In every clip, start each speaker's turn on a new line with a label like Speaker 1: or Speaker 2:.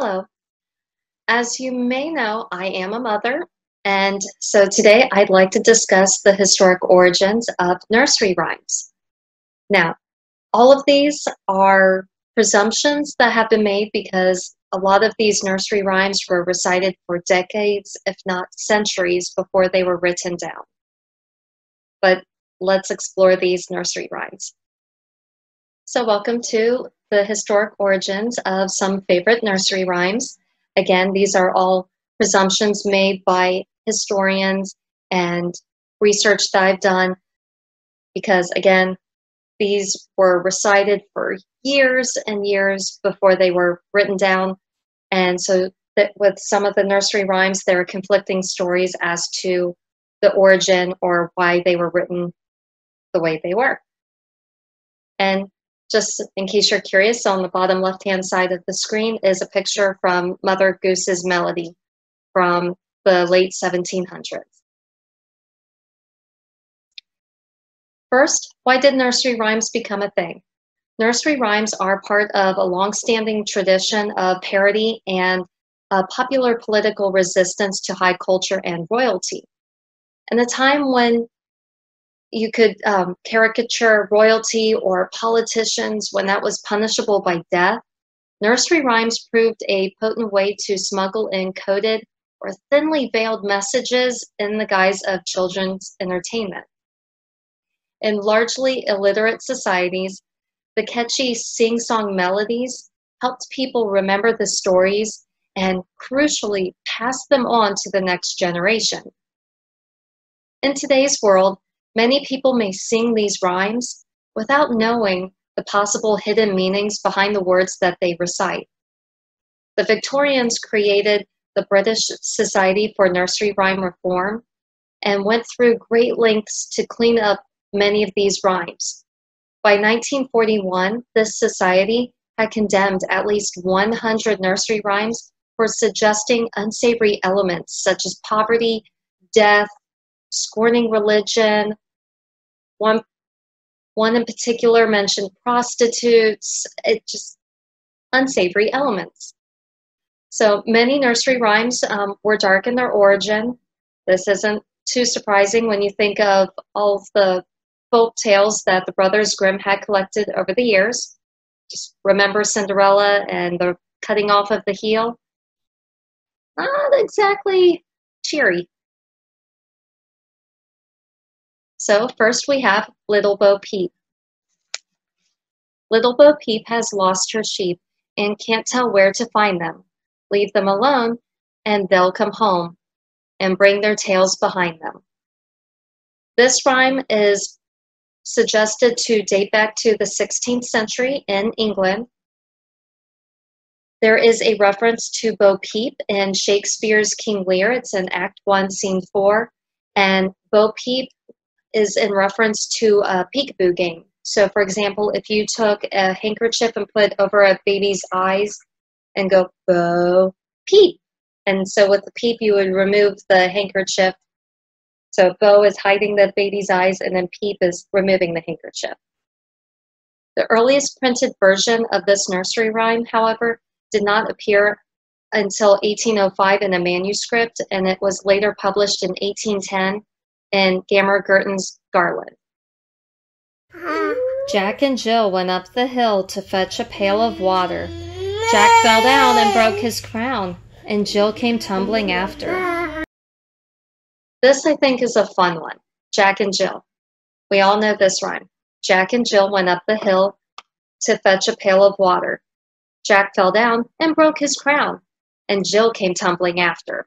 Speaker 1: Hello. As you may know, I am a mother, and so today I'd like to discuss the historic origins of nursery rhymes. Now, all of these are presumptions that have been made because a lot of these nursery rhymes were recited for decades, if not centuries, before they were written down. But let's explore these nursery rhymes. So welcome to the historic origins of some favorite nursery rhymes. Again, these are all presumptions made by historians and research that I've done because, again, these were recited for years and years before they were written down. And so that with some of the nursery rhymes, there are conflicting stories as to the origin or why they were written the way they were. And just in case you're curious, on the bottom left-hand side of the screen is a picture from Mother Goose's Melody from the late 1700s. First, why did nursery rhymes become a thing? Nursery rhymes are part of a long-standing tradition of parody and a popular political resistance to high culture and royalty. In a time when you could um, caricature royalty or politicians when that was punishable by death, nursery rhymes proved a potent way to smuggle in coded or thinly veiled messages in the guise of children's entertainment. In largely illiterate societies, the catchy sing song melodies helped people remember the stories and, crucially, pass them on to the next generation. In today's world, Many people may sing these rhymes without knowing the possible hidden meanings behind the words that they recite. The Victorians created the British Society for Nursery Rhyme Reform and went through great lengths to clean up many of these rhymes. By 1941, this society had condemned at least 100 nursery rhymes for suggesting unsavory elements such as poverty, death, scorning religion. One, one in particular mentioned prostitutes, it just unsavory elements. So many nursery rhymes um, were dark in their origin. This isn't too surprising when you think of all of the folk tales that the Brothers Grimm had collected over the years. Just remember Cinderella and the cutting off of the heel. Not exactly cheery. So first we have Little Bo Peep. Little Bo Peep has lost her sheep and can't tell where to find them. Leave them alone and they'll come home and bring their tails behind them. This rhyme is suggested to date back to the 16th century in England. There is a reference to Bo Peep in Shakespeare's King Lear. It's in Act 1, Scene 4. And Bo Peep is in reference to a peekaboo game. So, for example, if you took a handkerchief and put over a baby's eyes and go, bo, peep. And so with the peep, you would remove the handkerchief. So, bo is hiding the baby's eyes, and then peep is removing the handkerchief. The earliest printed version of this nursery rhyme, however, did not appear until 1805 in a manuscript, and it was later published in 1810 and Gammer Gurton's Garland. Jack and Jill went up the hill to fetch a pail of water. Jack fell down and broke his crown, and Jill came tumbling after. This, I think, is a fun one. Jack and Jill. We all know this rhyme. Jack and Jill went up the hill to fetch a pail of water. Jack fell down and broke his crown, and Jill came tumbling after.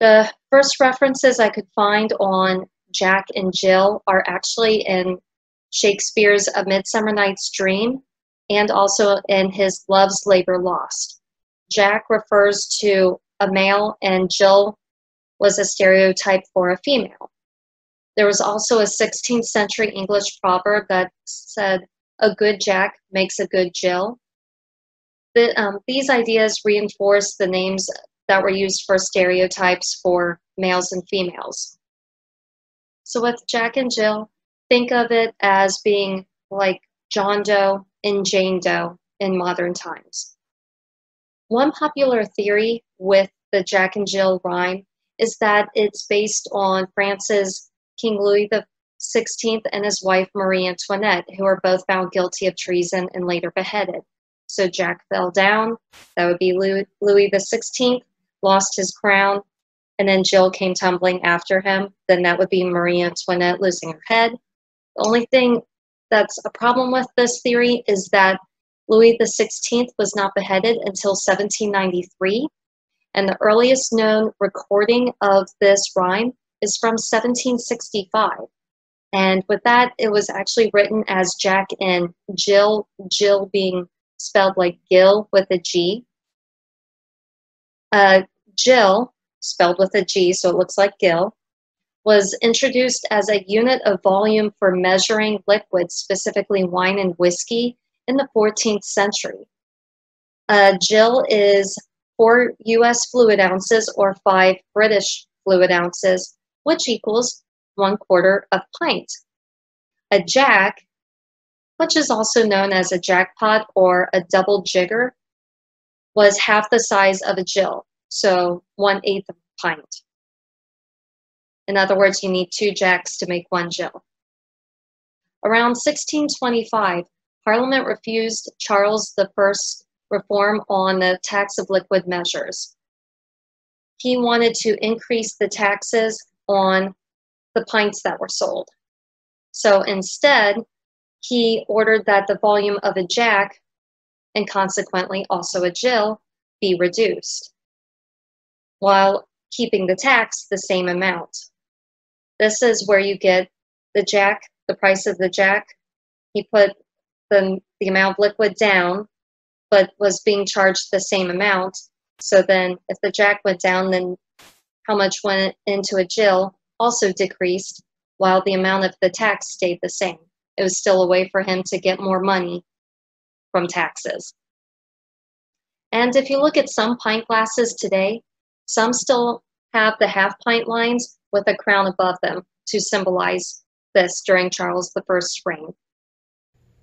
Speaker 1: The first references I could find on Jack and Jill are actually in Shakespeare's A Midsummer Night's Dream and also in his Love's Labor Lost. Jack refers to a male and Jill was a stereotype for a female. There was also a 16th century English proverb that said, a good Jack makes a good Jill. The, um, these ideas reinforce the names that were used for stereotypes for males and females. So with Jack and Jill, think of it as being like John Doe and Jane Doe in modern times. One popular theory with the Jack and Jill rhyme is that it's based on France's King Louis XVI and his wife Marie Antoinette, who were both found guilty of treason and later beheaded. So Jack fell down, that would be Louis, Louis XVI, lost his crown, and then Jill came tumbling after him. Then that would be Marie Antoinette losing her head. The only thing that's a problem with this theory is that Louis XVI was not beheaded until 1793, and the earliest known recording of this rhyme is from 1765. And with that, it was actually written as Jack and Jill, Jill being spelled like Gill with a G. Uh, Jill, spelled with a G, so it looks like Gill, was introduced as a unit of volume for measuring liquids, specifically wine and whiskey, in the 14th century. Uh, Jill is 4 US fluid ounces or 5 British fluid ounces, which equals 1 quarter of pint. A jack, which is also known as a jackpot or a double jigger, was half the size of a Jill, so one eighth of a pint. In other words, you need two jacks to make one Jill. Around 1625, Parliament refused Charles I's reform on the tax of liquid measures. He wanted to increase the taxes on the pints that were sold. So instead, he ordered that the volume of a jack, and consequently also a Jill, be reduced, while keeping the tax the same amount. This is where you get the jack, the price of the jack. He put the, the amount of liquid down, but was being charged the same amount. So then if the jack went down, then how much went into a Jill also decreased while the amount of the tax stayed the same. It was still a way for him to get more money from taxes. And if you look at some pint glasses today, some still have the half pint lines with a crown above them to symbolize this during Charles I's reign.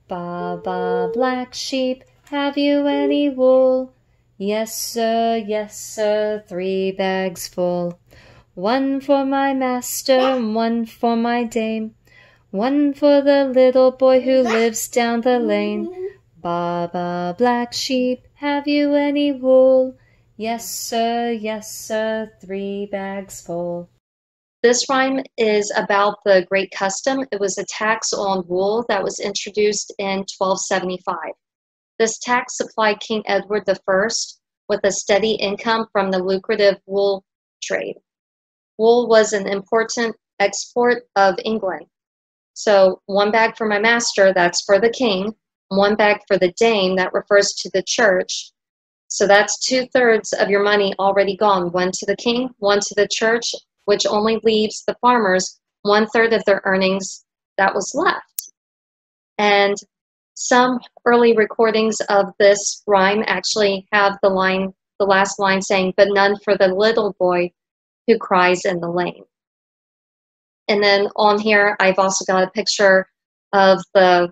Speaker 2: Ba ba, black sheep, have you any wool? Yes, sir, yes, sir, three bags full. One for my master, one for my dame, one for the little boy who lives down the lane. Ba ba, black sheep, have you any wool? Yes, sir, yes, sir, three bags full.
Speaker 1: This rhyme is about the Great Custom. It was a tax on wool that was introduced in 1275. This tax supplied King Edward I with a steady income from the lucrative wool trade. Wool was an important export of England. So one bag for my master, that's for the king. One bag for the dame, that refers to the church. So that's two thirds of your money already gone. One to the king, one to the church, which only leaves the farmers one third of their earnings that was left. And some early recordings of this rhyme actually have the line, the last line saying, but none for the little boy who cries in the lane. And then on here, I've also got a picture of the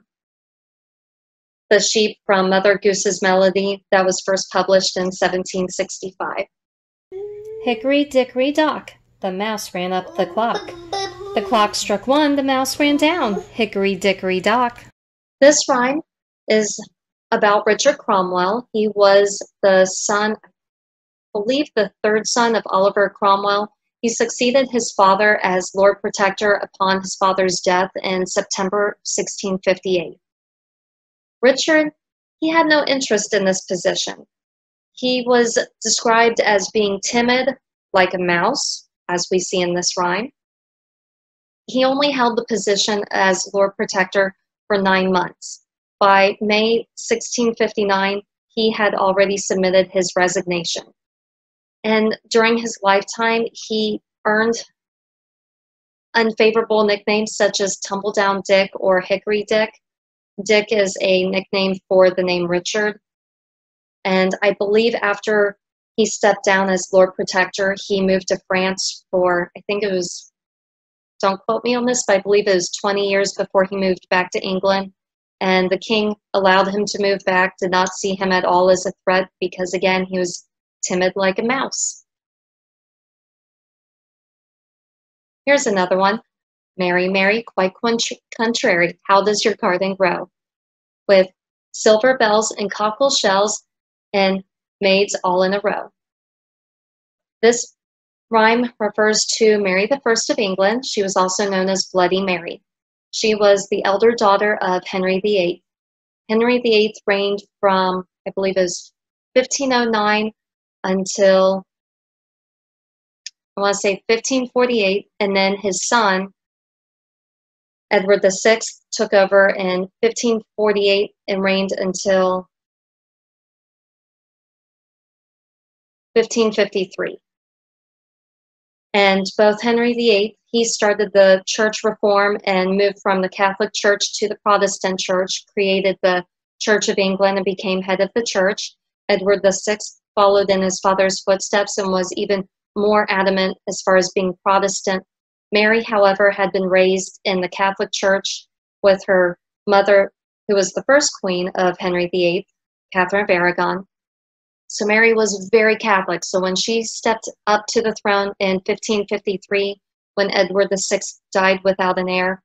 Speaker 1: the sheep from Mother Goose's Melody that was first published in 1765.
Speaker 2: Hickory dickory dock. The mouse ran up the clock. The clock struck one, the mouse ran down. Hickory dickory dock.
Speaker 1: This rhyme is about Richard Cromwell. He was the son, I believe, the third son of Oliver Cromwell. He succeeded his father as Lord Protector upon his father's death in September 1658. Richard, he had no interest in this position. He was described as being timid, like a mouse, as we see in this rhyme. He only held the position as Lord Protector for nine months. By May 1659, he had already submitted his resignation. And during his lifetime, he earned unfavorable nicknames such as Tumbledown Dick or Hickory Dick. Dick is a nickname for the name Richard. And I believe after he stepped down as Lord Protector. He moved to France for, I think it was, don't quote me on this, but I believe it was 20 years before he moved back to England. and the king allowed him to move back, did not see him at all as a threat because, again, he was timid like a mouse. Here's another one. Mary, Mary, quite contrary, how does your garden grow? With silver bells and cockle shells and maids all in a row. This rhyme refers to Mary I of England. She was also known as Bloody Mary. She was the elder daughter of Henry VIII. Henry VIII reigned from, I believe it was 1509 until, I want to say 1548, and then his son, Edward VI, took over in 1548 and reigned until 1553. And both Henry VIII, he started the church reform and moved from the Catholic Church to the Protestant Church, created the Church of England and became head of the church. Edward VI followed in his father's footsteps and was even more adamant as far as being Protestant. Mary, however, had been raised in the Catholic Church with her mother, who was the first queen of Henry VIII, Catherine of Aragon. So Mary was very Catholic. So when she stepped up to the throne in 1553, when Edward VI died without an heir,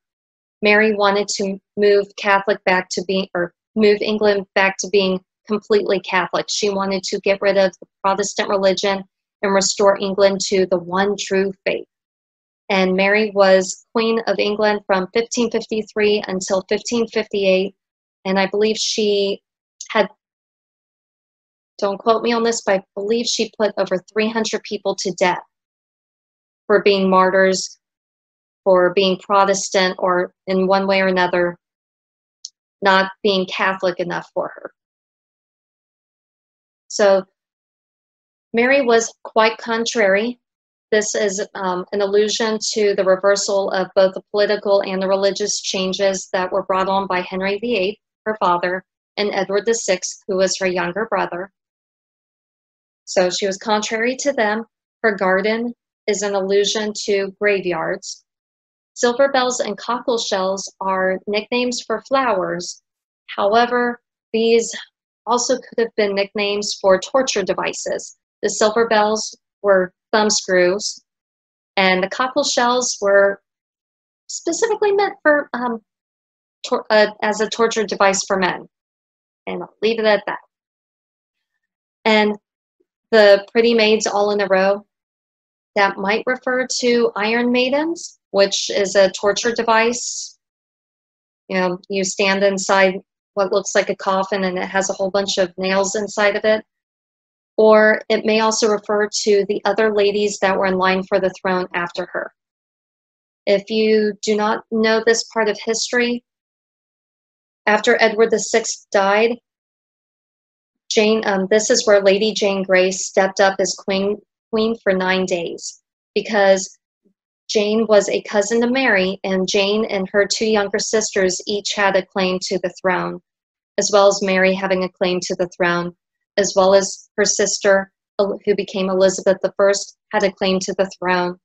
Speaker 1: Mary wanted to move Catholic back to being, or move England back to being completely Catholic. She wanted to get rid of the Protestant religion and restore England to the one true faith. And Mary was Queen of England from 1553 until 1558. And I believe she had don't quote me on this, but I believe she put over 300 people to death for being martyrs, for being Protestant, or in one way or another, not being Catholic enough for her. So Mary was quite contrary. This is um, an allusion to the reversal of both the political and the religious changes that were brought on by Henry VIII, her father, and Edward VI, who was her younger brother. So she was contrary to them. Her garden is an allusion to graveyards. Silver bells and cockle shells are nicknames for flowers. However, these also could have been nicknames for torture devices. The silver bells were thumb screws, and the cockle shells were specifically meant for um, uh, as a torture device for men. And I'll leave it at that. And the pretty maids all in a row, that might refer to Iron Maidens, which is a torture device. You know, you stand inside what looks like a coffin and it has a whole bunch of nails inside of it. Or it may also refer to the other ladies that were in line for the throne after her. If you do not know this part of history, after Edward VI died, Jane, um, this is where Lady Jane Grey stepped up as queen, queen for nine days because Jane was a cousin to Mary, and Jane and her two younger sisters each had a claim to the throne, as well as Mary having a claim to the throne, as well as her sister, who became Elizabeth I, had a claim to the throne,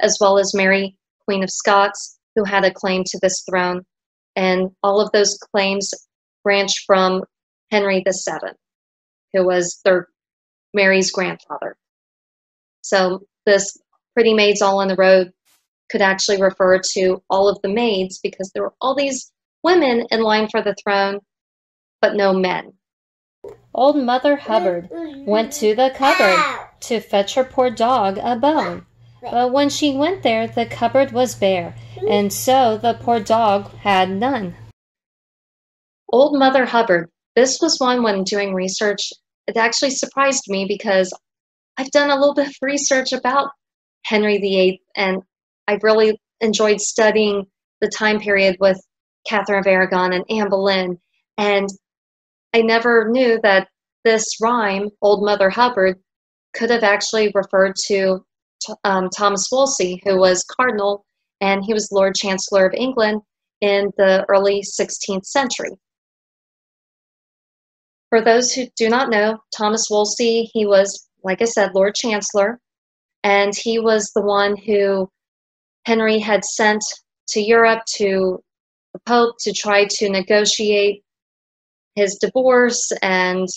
Speaker 1: as well as Mary, Queen of Scots, who had a claim to this throne. And all of those claims branch from Henry VII who was their Mary's grandfather. So this pretty maids all on the road could actually refer to all of the maids because there were all these women in line for the throne, but no men.
Speaker 2: Old Mother Hubbard went to the cupboard to fetch her poor dog a bone. But when she went there, the cupboard was bare, and so the poor dog had none.
Speaker 1: Old Mother Hubbard. This was one when doing research it actually surprised me because I've done a little bit of research about Henry VIII, and I've really enjoyed studying the time period with Catherine of Aragon and Anne Boleyn. And I never knew that this rhyme, Old Mother Hubbard, could have actually referred to um, Thomas Wolsey, who was cardinal and he was Lord Chancellor of England in the early 16th century. For those who do not know, Thomas Wolsey, he was, like I said, Lord Chancellor, and he was the one who Henry had sent to Europe to the Pope to try to negotiate his divorce and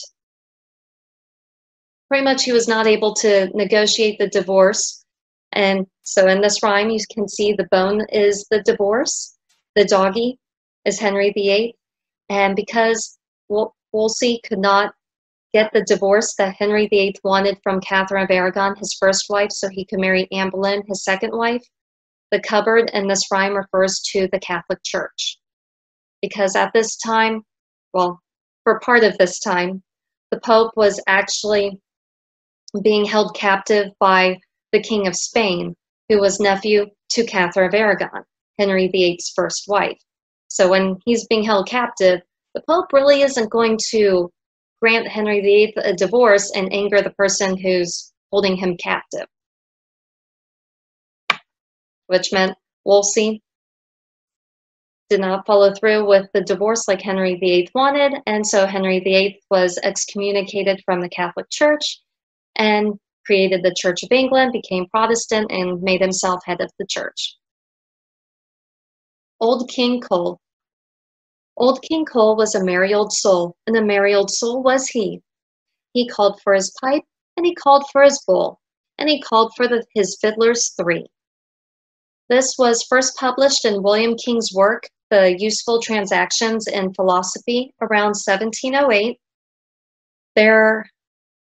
Speaker 1: pretty much he was not able to negotiate the divorce. And so in this rhyme, you can see the bone is the divorce, the doggy is Henry VIII. And because Wolsey could not get the divorce that Henry VIII wanted from Catherine of Aragon, his first wife, so he could marry Anne Boleyn, his second wife, the cupboard in this rhyme refers to the Catholic Church. Because at this time, well, for part of this time, the Pope was actually being held captive by the King of Spain, who was nephew to Catherine of Aragon, Henry VIII's first wife. So when he's being held captive, the Pope really isn't going to grant Henry VIII a divorce and anger the person who's holding him captive, which meant Wolsey did not follow through with the divorce like Henry VIII wanted, and so Henry VIII was excommunicated from the Catholic Church and created the Church of England, became Protestant, and made himself head of the church. Old King Cole. Old King Cole was a merry old soul, and a merry old soul was he. He called for his pipe, and he called for his bowl, and he called for the, his fiddlers three. This was first published in William King's work, The Useful Transactions in Philosophy, around 1708. There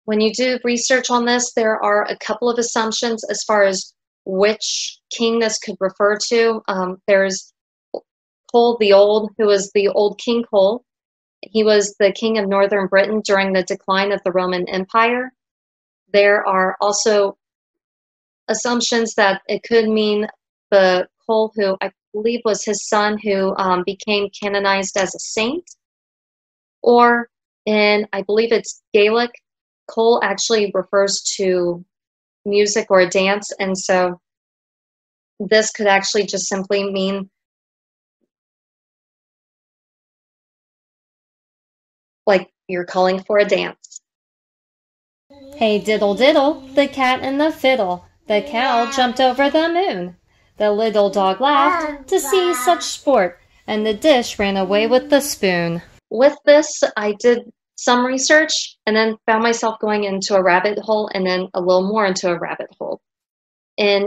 Speaker 1: when you do research on this, there are a couple of assumptions as far as which king this could refer to. Um, there's Cole the Old, who was the old King Cole. He was the king of northern Britain during the decline of the Roman Empire. There are also assumptions that it could mean the Cole who I believe was his son who um, became canonized as a saint. Or in, I believe it's Gaelic, Cole actually refers to music or a dance, and so this could actually just simply mean like you're calling for a dance.
Speaker 2: Hey diddle diddle, the cat and the fiddle, the cow jumped over the moon. The little dog laughed to see such sport, and the dish ran away with the spoon.
Speaker 1: With this, I did some research and then found myself going into a rabbit hole and then a little more into a rabbit hole. In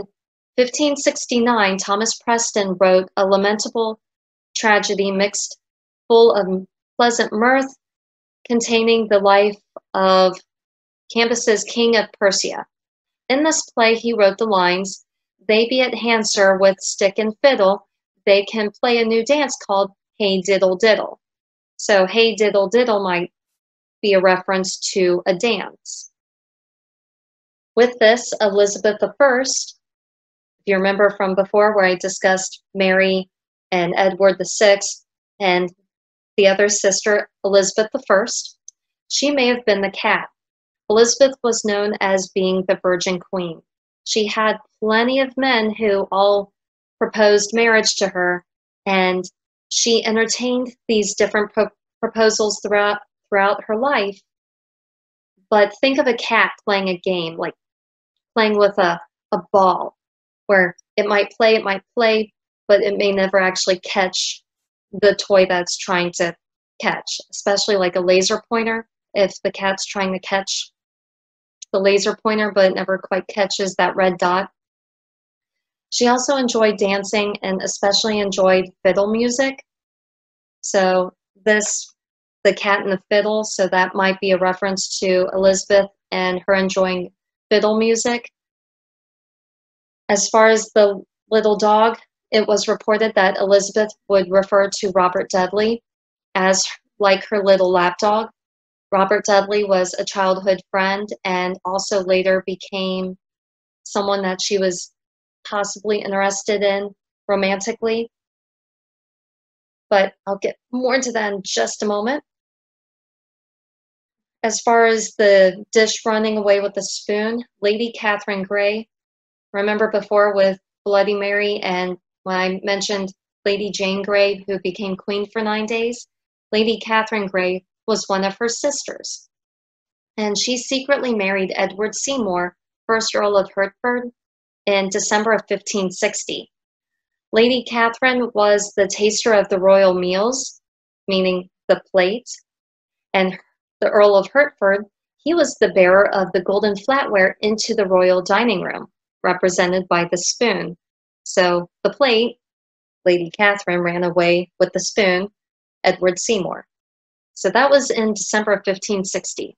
Speaker 1: 1569, Thomas Preston wrote a lamentable tragedy mixed full of pleasant mirth, containing the life of Cambyses, King of Persia. In this play, he wrote the lines, They be at hand, sir, with stick and fiddle. They can play a new dance called Hey Diddle Diddle. So, Hey Diddle Diddle might be a reference to a dance. With this, Elizabeth I, if you remember from before where I discussed Mary and Edward VI and the other sister, Elizabeth I, she may have been the cat. Elizabeth was known as being the Virgin Queen. She had plenty of men who all proposed marriage to her, and she entertained these different pro- proposals throughout throughout her life. But think of a cat playing a game, like playing with a, a ball, where it might play, it might play, but it may never actually catch the toy that's trying to catch, especially like a laser pointer. If the cat's trying to catch the laser pointer, but it never quite catches that red dot. She also enjoyed dancing and especially enjoyed fiddle music. So this the cat and the fiddle, so that might be a reference to Elizabeth and her enjoying fiddle music. As far as the little dog, it was reported that Elizabeth would refer to Robert Dudley as like her little lapdog. Robert Dudley was a childhood friend and also later became someone that she was possibly interested in romantically. But I'll get more into that in just a moment as far as the dish running away with the spoon, Lady Catherine Grey, remember before with Bloody Mary and when I mentioned Lady Jane Grey, who became queen for nine days, Lady Catherine Grey was one of her sisters. And she secretly married Edward Seymour, first Earl of Hertford, in December of 1560. Lady Catherine was the taster of the royal meals, meaning the plate, and the Earl of Hertford, he was the bearer of the golden flatware into the royal dining room, represented by the spoon. So the plate, Lady Catherine ran away with the spoon, Edward Seymour. So that was in December of 1560.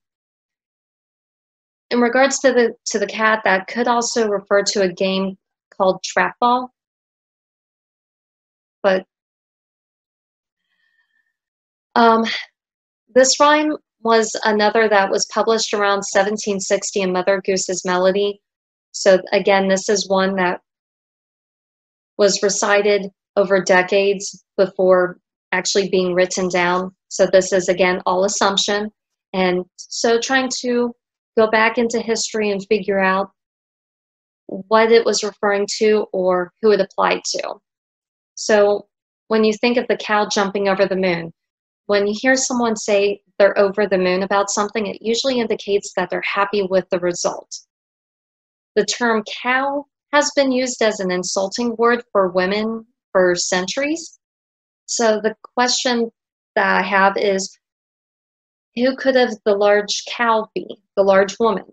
Speaker 1: In regards to the to the cat, that could also refer to a game called trap ball. But um, this rhyme was another that was published around 1760 in Mother Goose's Melody. So again, this is one that was recited over decades before actually being written down. So this is again all assumption. And so trying to go back into history and figure out what it was referring to or who it applied to. So when you think of the cow jumping over the moon, when you hear someone say they're over the moon about something, it usually indicates that they're happy with the result. The term cow has been used as an insulting word for women for centuries. So the question that I have is who could have the large cow be, the large woman?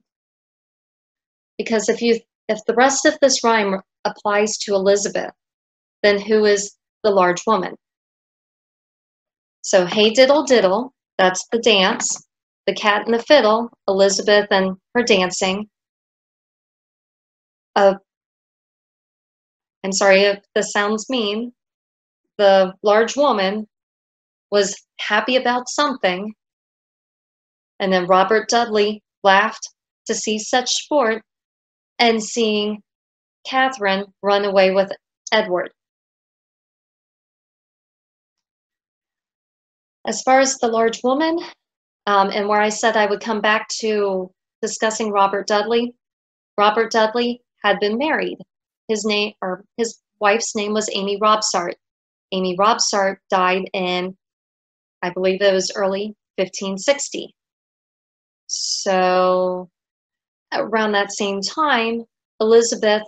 Speaker 1: Because if you if the rest of this rhyme applies to Elizabeth, then who is the large woman? So hey diddle diddle, that's the dance. The cat and the fiddle, Elizabeth and her dancing. Uh, I'm sorry if this sounds mean. The large woman was happy about something and then Robert Dudley laughed to see such sport and seeing Catherine run away with Edward. As far as the large woman, um, and where I said I would come back to discussing Robert Dudley, Robert Dudley had been married. His name or his wife's name was Amy Robsart. Amy Robsart died in, I believe it was early 1560. So around that same time, Elizabeth,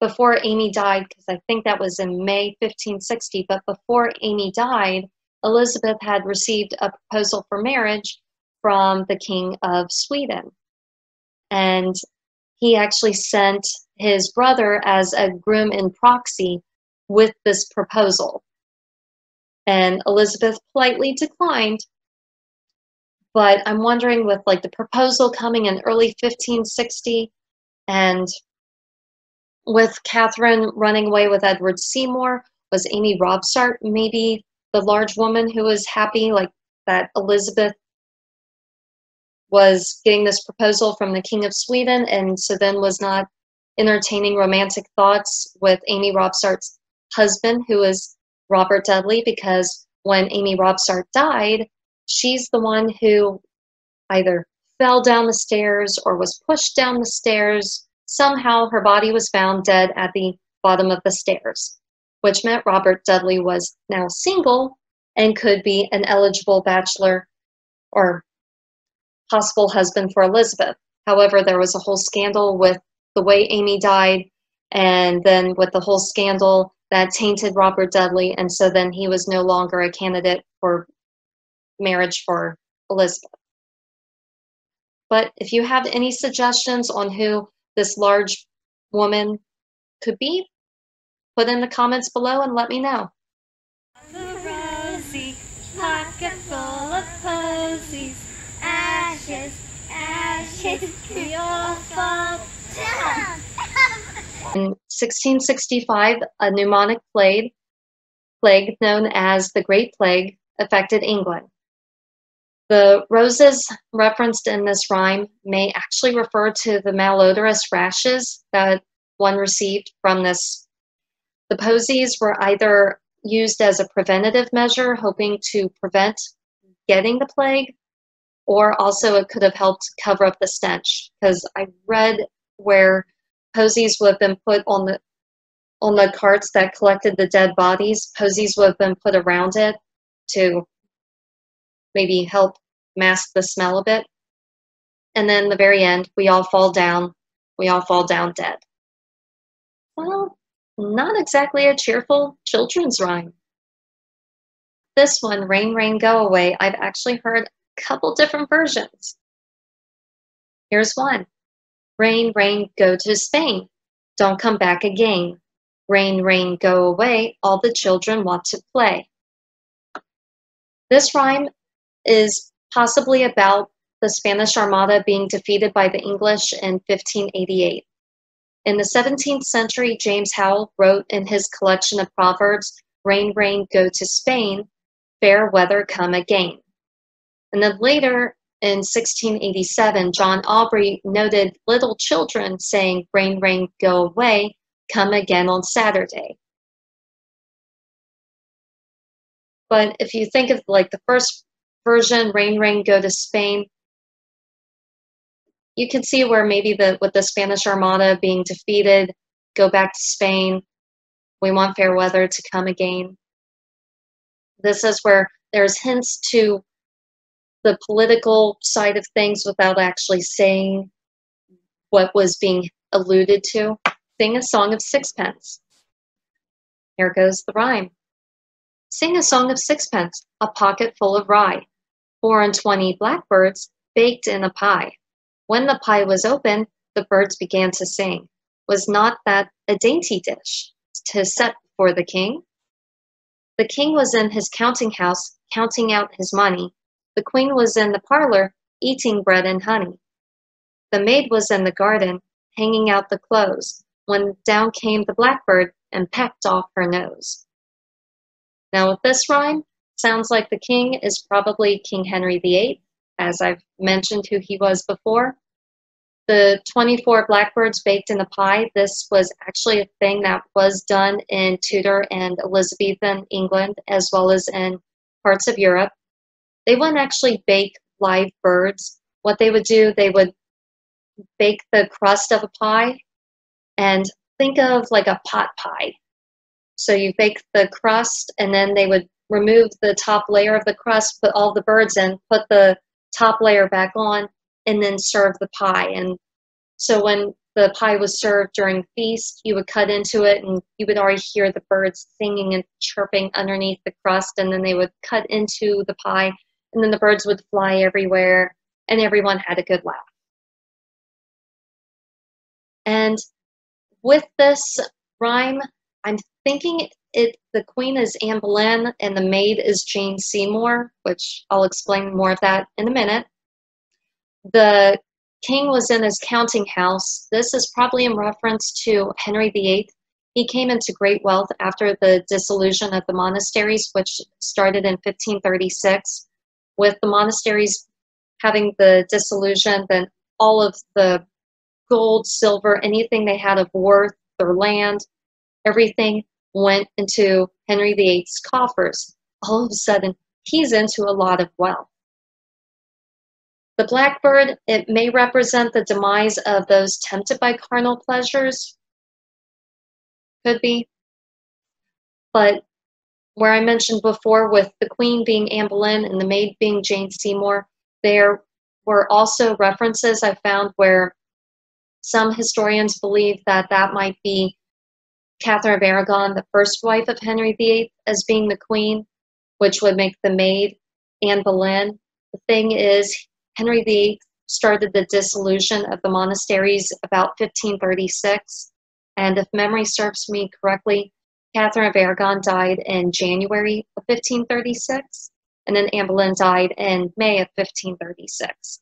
Speaker 1: before Amy died, because I think that was in May 1560, but before Amy died, Elizabeth had received a proposal for marriage from the King of Sweden. And he actually sent his brother as a groom in proxy with this proposal. And Elizabeth politely declined. But I'm wondering with like the proposal coming in early 1560 and with Catherine running away with Edward Seymour, was Amy Robsart maybe the large woman who was happy like that Elizabeth was getting this proposal from the King of Sweden and so then was not entertaining romantic thoughts with Amy Robsart's husband, who was Robert Dudley, because when Amy Robsart died, she's the one who either fell down the stairs or was pushed down the stairs. Somehow her body was found dead at the bottom of the stairs, which meant Robert Dudley was now single and could be an eligible bachelor or possible husband for Elizabeth. However, there was a whole scandal with the way Amy died, and then with the whole scandal that tainted Robert Dudley, and so then he was no longer a candidate for marriage for Elizabeth. But if you have any suggestions on who this large woman could be, put in the comments below and let me know. In 1665, a pneumonic plague, plague known as the Great Plague, affected England. The roses referenced in this rhyme may actually refer to the malodorous rashes that one received from this. The posies were either used as a preventative measure, hoping to prevent getting the plague, or also it could have helped cover up the stench. Because I read where posies would have been put on the on the carts that collected the dead bodies, posies would have been put around it to maybe help mask the smell a bit. And then the very end, we all fall down. We all fall down dead. Well, not exactly a cheerful children's rhyme. This one, Rain, Rain, Go Away, I've actually heard a couple different versions. Here's one. Rain, rain, go to Spain. Don't come back again. Rain, rain, go away. All the children want to play. This rhyme is possibly about the Spanish Armada being defeated by the English in 1588. In the 17th century, James Howell wrote in his collection of proverbs, Rain, rain, go to Spain, fair weather come again. And then later in 1687, John Aubrey noted little children saying, Rain, rain, go away, come again on Saturday. But if you think of like the first version, Rain, rain, go to Spain, you can see where maybe the with the Spanish Armada being defeated, go back to Spain. We want fair weather to come again. This is where there's hints to the political side of things without actually saying what was being alluded to. Sing a song of sixpence. Here goes the rhyme. Sing a song of sixpence, a pocket full of rye, four and twenty blackbirds baked in a pie. When the pie was open, the birds began to sing. Was not that a dainty dish to set before the king? The king was in his counting house, counting out his money. The queen was in the parlor, eating bread and honey. The maid was in the garden, hanging out the clothes, when down came the blackbird and pecked off her nose. Now, with this rhyme, sounds like the king is probably King Henry VIII, as I've mentioned who he was before. The 24 blackbirds baked in the pie, this was actually a thing that was done in Tudor and Elizabethan England, as well as in parts of Europe. They wouldn't actually bake live birds. What they would do, they would bake the crust of a pie and think of like a pot pie. So you bake the crust and then they would remove the top layer of the crust, put all the birds in, put the top layer back on, and then serve the pie. And so when the pie was served during feast, you would cut into it and you would already hear the birds singing and chirping underneath the crust, and then they would cut into the pie, and then the birds would fly everywhere, and everyone had a good laugh. And with this rhyme, I'm thinking it the queen is Anne Boleyn and the maid is Jane Seymour, which I'll explain more of that in a minute. The king was in his counting house. This is probably in reference to Henry VIII. He came into great wealth after the dissolution of the monasteries, which started in 1536. With the monasteries having the dissolution, then all of the gold, silver, anything they had of worth, their land, everything went into Henry VIII's coffers. All of a sudden, he's into a lot of wealth. The blackbird, it may represent the demise of those tempted by carnal pleasures. Could be. But where I mentioned before with the queen being Anne Boleyn and the maid being Jane Seymour, there were also references I found where some historians believe that that might be Catherine of Aragon, the first wife of Henry VIII, as being the queen, which would make the maid Anne Boleyn. The thing is, Henry VIII started the dissolution of the monasteries about 1536, and if memory serves me correctly, Catherine of Aragon died in January of 1536, and then Anne Boleyn died in May of 1536.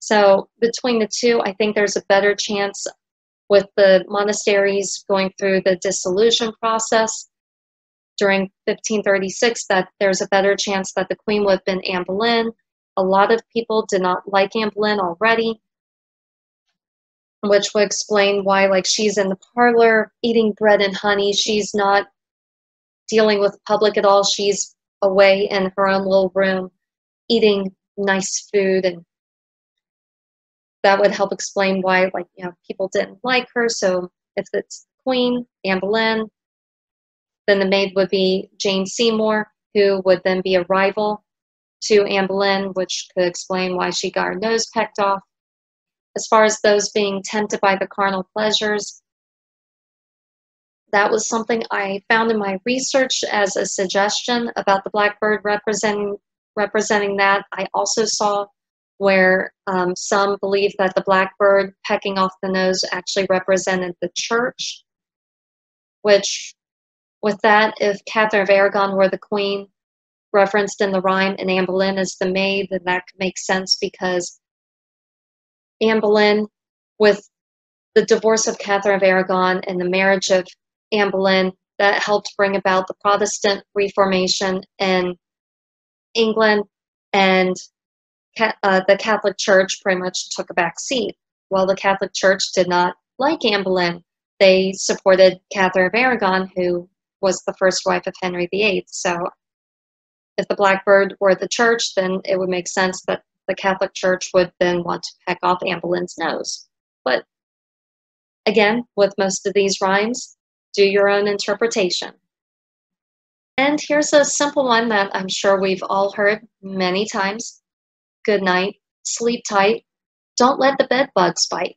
Speaker 1: So between the two, I think there's a better chance with the monasteries going through the dissolution process during 1536 that there's a better chance that the queen would have been Anne Boleyn. A lot of people did not like Anne Boleyn already, which would explain why, like, she's in the parlor eating bread and honey. She's not dealing with public at all. She's away in her own little room eating nice food and that would help explain why like you know people didn't like her so if it's queen anne boleyn then the maid would be jane seymour who would then be a rival to anne boleyn which could explain why she got her nose pecked off as far as those being tempted by the carnal pleasures that was something I found in my research as a suggestion about the blackbird representing representing that. I also saw where um, some believe that the blackbird pecking off the nose actually represented the church, which, with that, if Catherine of Aragon were the queen, referenced in the rhyme, and Anne Boleyn is the maid, then that could make sense because Anne Boleyn, with the divorce of Catherine of Aragon and the marriage of Anne Boleyn, that helped bring about the Protestant Reformation in England, and uh, the Catholic Church pretty much took a back seat. While the Catholic Church did not like Anne Boleyn, they supported Catherine of Aragon, who was the first wife of Henry VIII. So if the Blackbird were the church, then it would make sense that the Catholic Church would then want to peck off Anne Boleyn's nose. But again, with most of these rhymes, do your own interpretation. And here's a simple one that I'm sure we've all heard many times. Good night, sleep tight, don't let the bed bugs bite.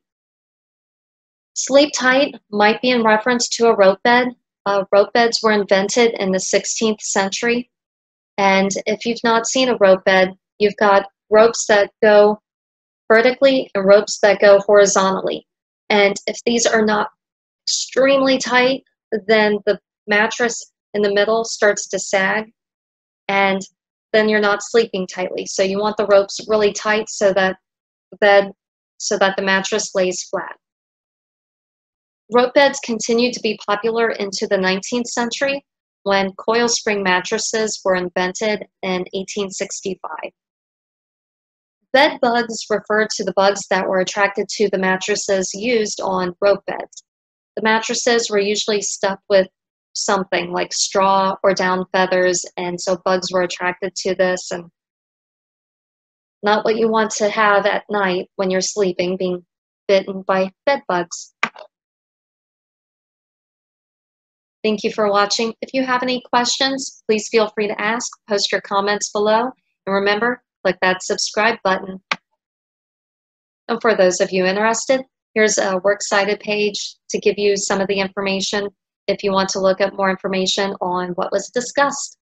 Speaker 1: Sleep tight might be in reference to a rope bed. Uh, rope beds were invented in the 16th century. And if you've not seen a rope bed, you've got ropes that go vertically and ropes that go horizontally. And if these are not extremely tight, then the mattress in the middle starts to sag and then you're not sleeping tightly. So you want the ropes really tight so that the bed so that the mattress lays flat. Rope beds continued to be popular into the 19th century when coil spring mattresses were invented in 1865. Bed bugs refer to the bugs that were attracted to the mattresses used on rope beds. The mattresses were usually stuffed with something like straw or down feathers, and so bugs were attracted to this and not what you want to have at night when you're sleeping, being bitten by bed bugs. Thank you for watching. If you have any questions, please feel free to ask. Post your comments below. And remember, click that subscribe button. And for those of you interested, here's a works cited page to give you some of the information if you want to look up more information on what was discussed.